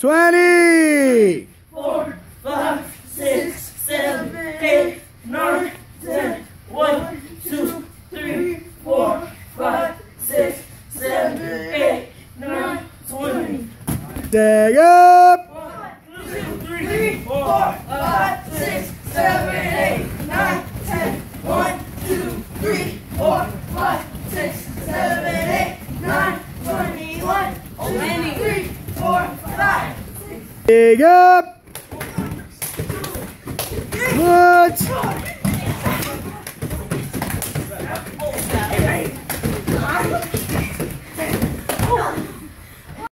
20. 4, 5, 6, 7, 8, 9, 10, 1, 2, 3, 4, 5, 6, 7, 8, 9, 20. Dig up. 1, 2, 3, 4, 5, 6, 7, 8, 9, 10, 1, 2, 3, 4, Dig up. Good.